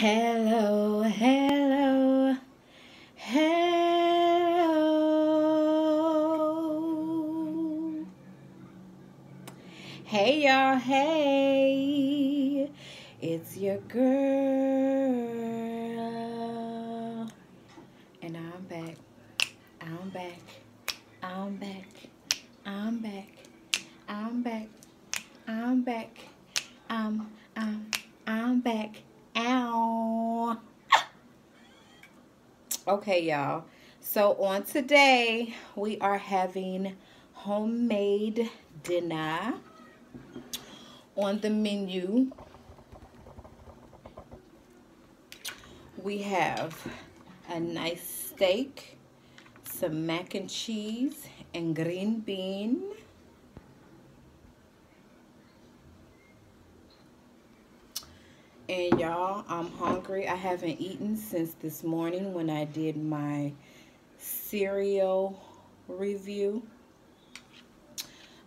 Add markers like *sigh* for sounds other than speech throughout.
Hello, hello, hello. Hey, y'all, hey. It's your girl. And I'm back. I'm back. I'm back. I'm back. I'm back. I'm back. I'm, I'm, I'm back. Ow. Okay, y'all. So on today, we are having homemade dinner. On the menu, we have a nice steak, some mac and cheese, and green bean. And y'all, I'm hungry. I haven't eaten since this morning when I did my cereal review.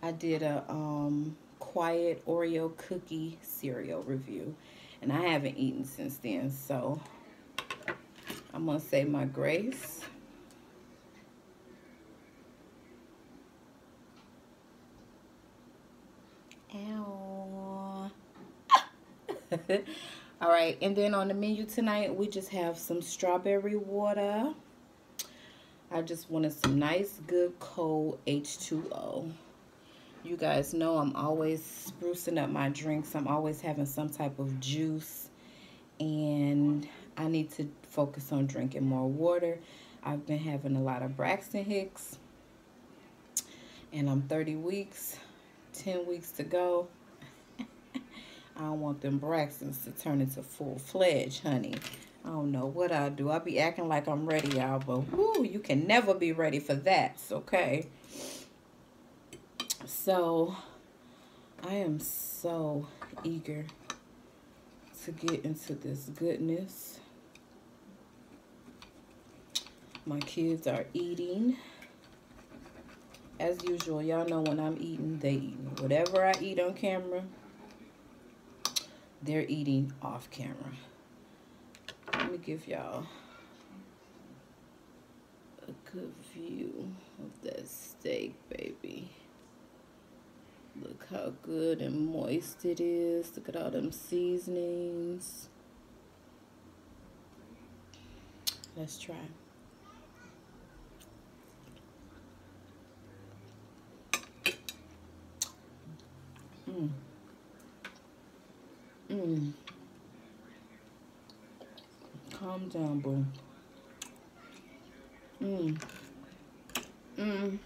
I did a um, quiet Oreo cookie cereal review. And I haven't eaten since then. So I'm going to say my grace. Ow. *laughs* All right, and then on the menu tonight, we just have some strawberry water. I just wanted some nice, good, cold H2O. You guys know I'm always sprucing up my drinks. I'm always having some type of juice. And I need to focus on drinking more water. I've been having a lot of Braxton Hicks. And I'm 30 weeks, 10 weeks to go. I don't want them Braxtons to turn into full-fledged, honey. I don't know what I'll do. I'll be acting like I'm ready, y'all, but whoo, you can never be ready for that, okay? So, I am so eager to get into this goodness. My kids are eating. As usual, y'all know when I'm eating, they eat. Whatever I eat on camera, they're eating off camera. Let me give y'all a good view of that steak, baby. Look how good and moist it is. Look at all them seasonings. Let's try. Mmm. Mmm. Calm down, boy. Mmm. Mmm.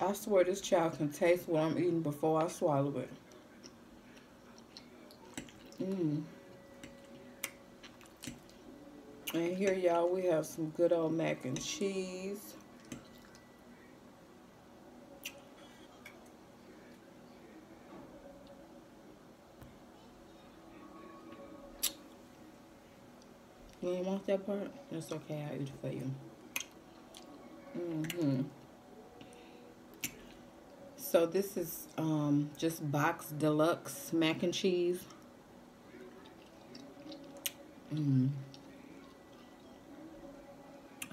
I swear this child can taste what I'm eating before I swallow it. Mmm. And here, y'all, we have some good old mac and cheese. You want that part? That's okay. I'll eat it for you. Mm-hmm. So this is um, just box deluxe mac and cheese. Mm.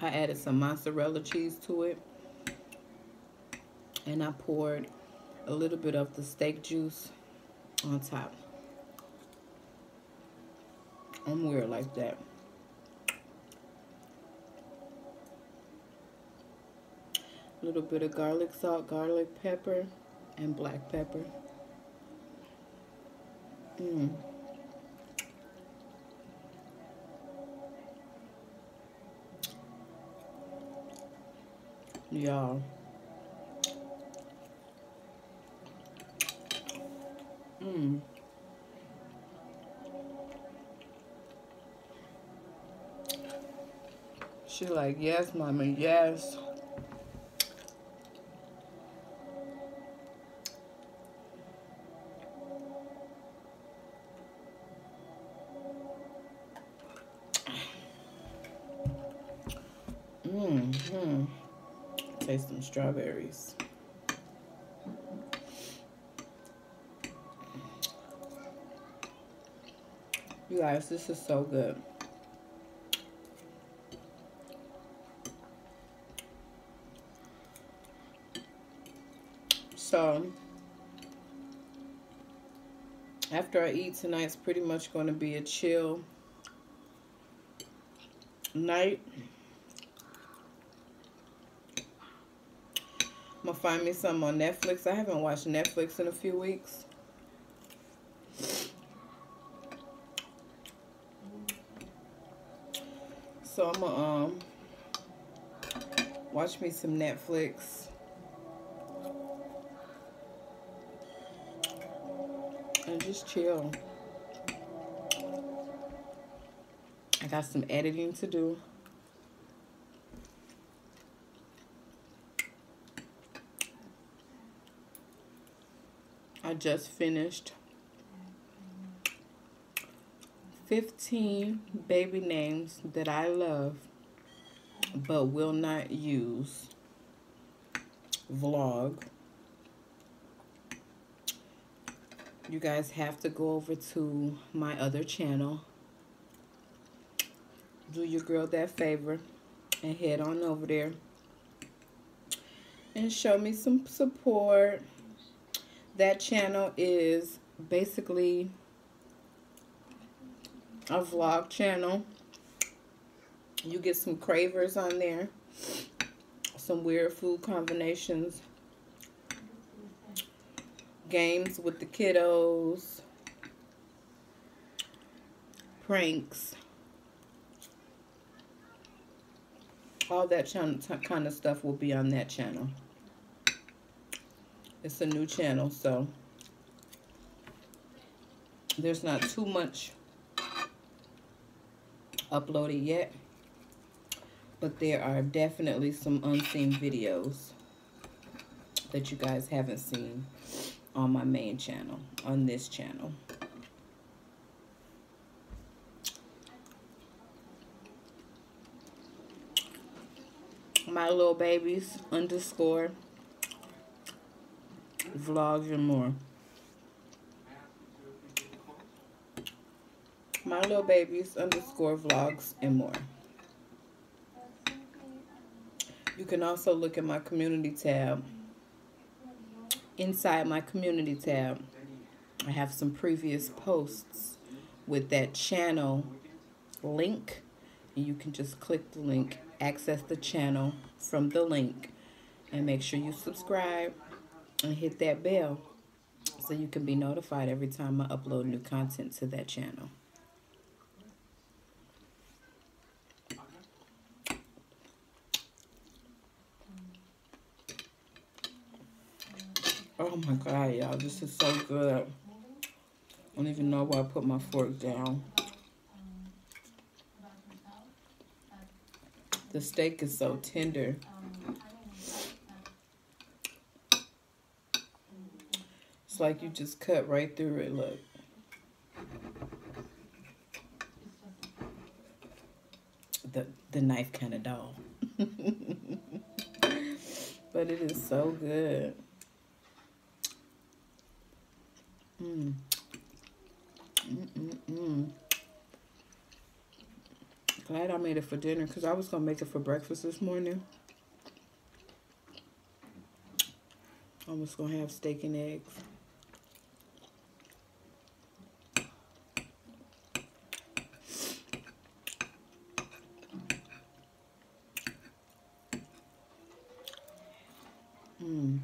I added some mozzarella cheese to it. And I poured a little bit of the steak juice on top. I'm weird like that. Little bit of garlic salt, garlic pepper, and black pepper. Mmm. Y'all. Mmm. She like, yes, mommy, yes. Mmm. -hmm. Taste some strawberries. You guys, this is so good. So, after I eat tonight, it's pretty much going to be a chill night. I'm to find me some on Netflix. I haven't watched Netflix in a few weeks. So I'm to um, watch me some Netflix. And just chill. I got some editing to do. I just finished 15 baby names that I love but will not use vlog. You guys have to go over to my other channel do your girl that favor and head on over there and show me some support. That channel is basically a vlog channel. You get some cravers on there, some weird food combinations, games with the kiddos, pranks, all that kind of stuff will be on that channel. It's a new channel, so there's not too much uploaded yet. But there are definitely some unseen videos that you guys haven't seen on my main channel, on this channel. my little babies underscore vlogs and more. My little babies underscore vlogs and more. You can also look at my community tab. Inside my community tab, I have some previous posts with that channel link. You can just click the link access the channel from the link and make sure you subscribe and hit that bell so you can be notified every time I upload new content to that channel. Oh my god, y'all, this is so good. I don't even know why I put my fork down. The steak is so tender. Like you just cut right through it, look. The, the knife kind of dull. *laughs* but it is so good. Mmm. Mm-mm-mm. Glad I made it for dinner because I was going to make it for breakfast this morning. I was going to have steak and eggs. Mmm.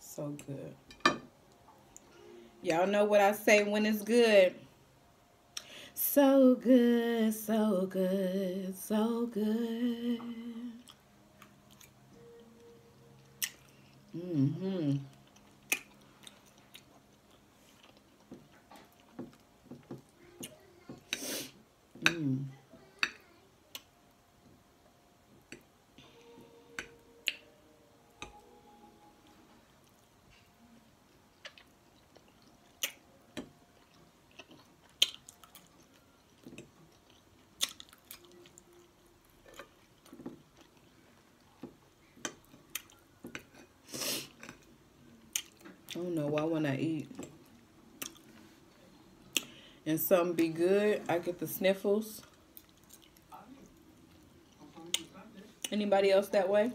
so good. Y'all know what I say when it's good. So good, so good, so good. Mm-hmm. Mm. I don't know why when I eat and something be good, I get the sniffles. Anybody else that way?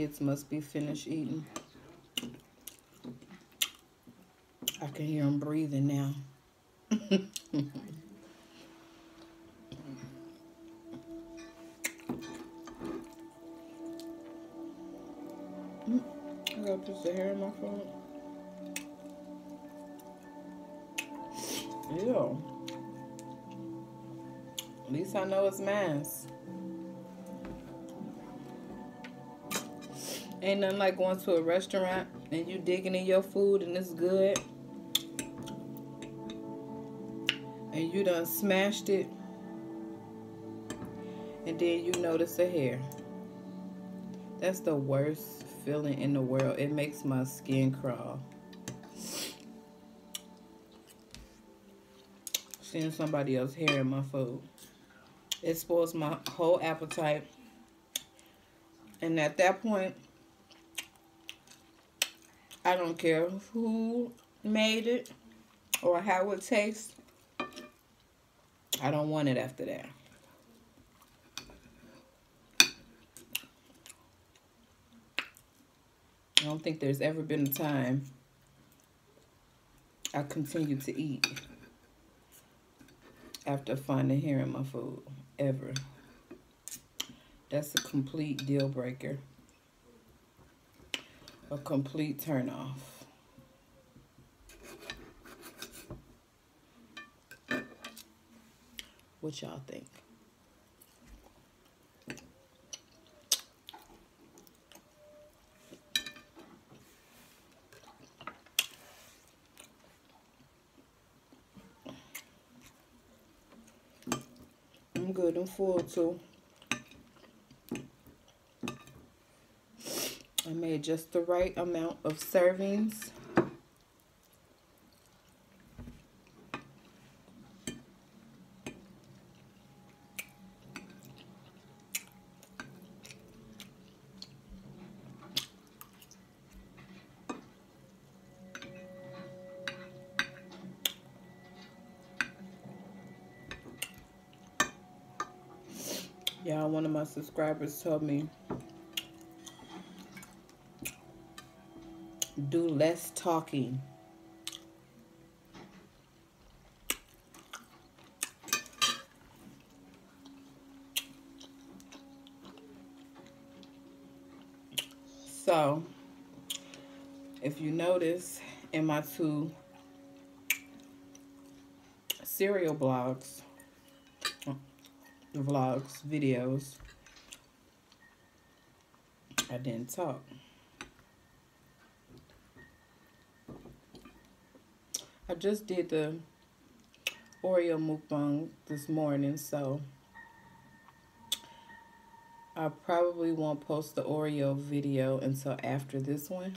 Kids must be finished eating. I can hear them breathing now. I got a piece of hair in my phone. Ew. At least I know it's mass. Ain't nothing like going to a restaurant and you digging in your food and it's good. And you done smashed it. And then you notice a hair. That's the worst feeling in the world. It makes my skin crawl. Seeing somebody else hair in my food. It spoils my whole appetite. And at that point, I don't care who made it or how it tastes. I don't want it after that. I don't think there's ever been a time I continue to eat after finding hair in my food, ever. That's a complete deal breaker a complete turn off. What y'all think? I'm good. I'm full too. I made just the right amount of servings. Yeah, one of my subscribers told me do less talking. So, if you notice in my two cereal blogs, vlogs, videos, I didn't talk. I just did the Oreo mukbang this morning, so I probably won't post the Oreo video until after this one.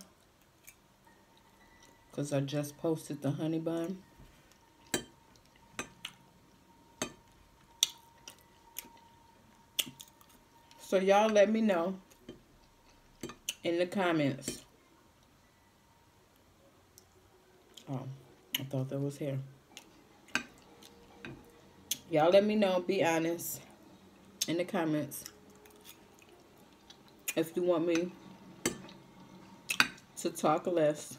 Because I just posted the honey bun. So y'all let me know in the comments. Oh. I thought that was hair. Y'all let me know. Be honest in the comments. if you want me to talk less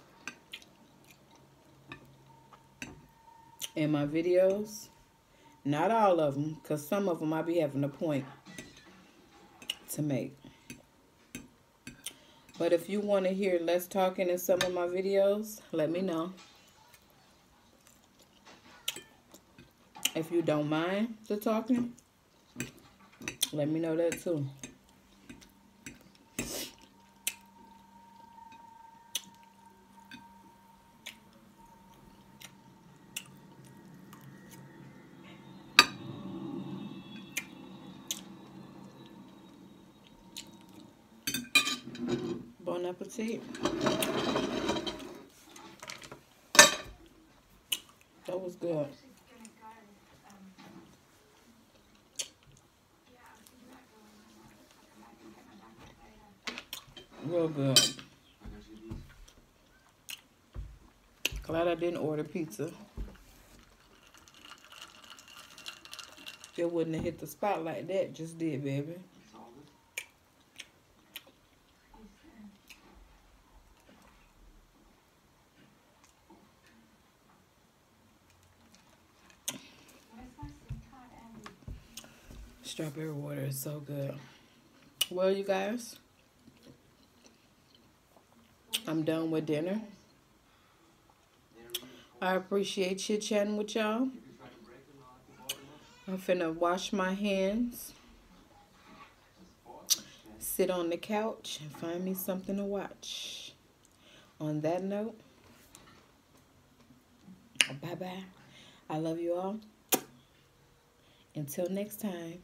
in my videos. Not all of them, because some of them I be having a point to make. But if you want to hear less talking in some of my videos, let me know. If you don't mind the talking, let me know that too. Bon appetit. That was good. Real good. Glad I didn't order pizza. It wouldn't have hit the spot like that. Just did, baby. Strawberry water is so good. Well, you guys, I'm done with dinner. I appreciate chit chatting with y'all. I'm finna wash my hands, sit on the couch, and find me something to watch. On that note, bye bye. I love you all. Until next time.